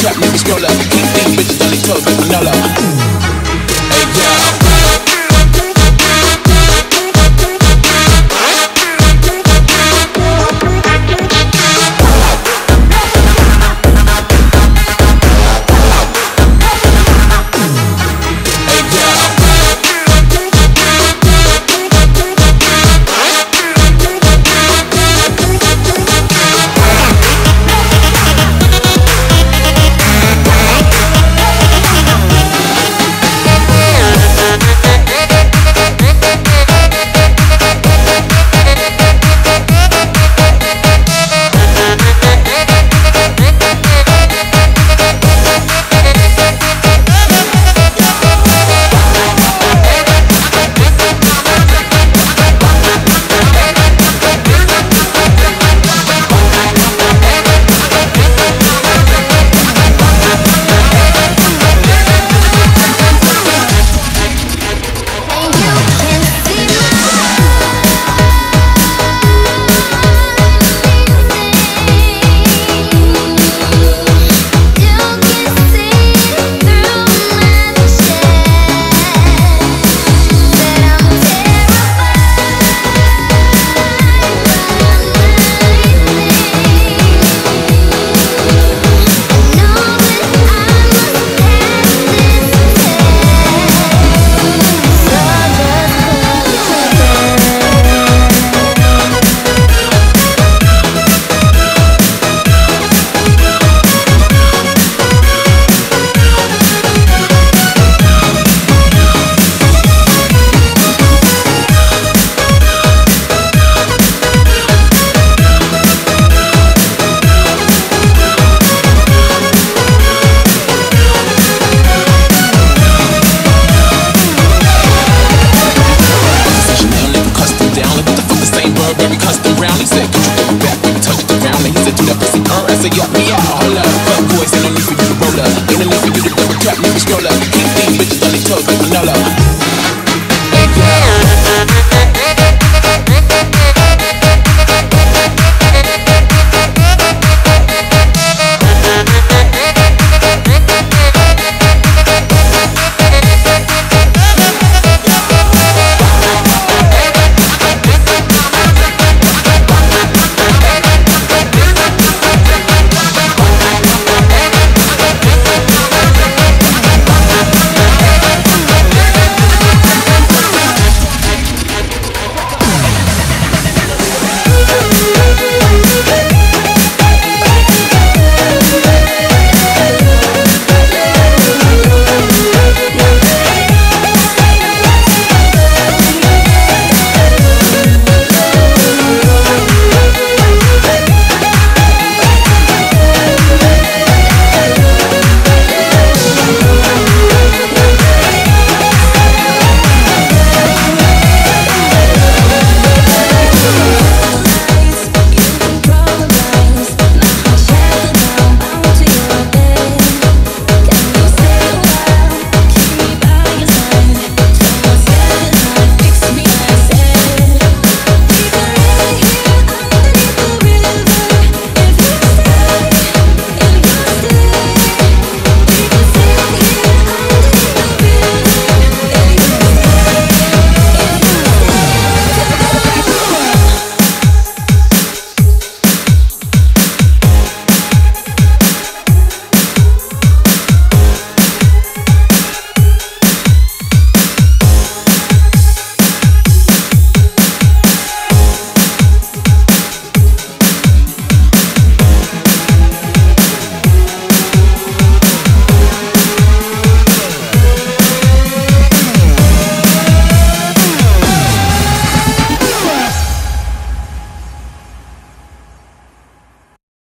tap, make me scroll up. Keep these bitches on their toes like. Yup, me out. For you to roll up. For you. Keep these bitches on their toes like vanilla.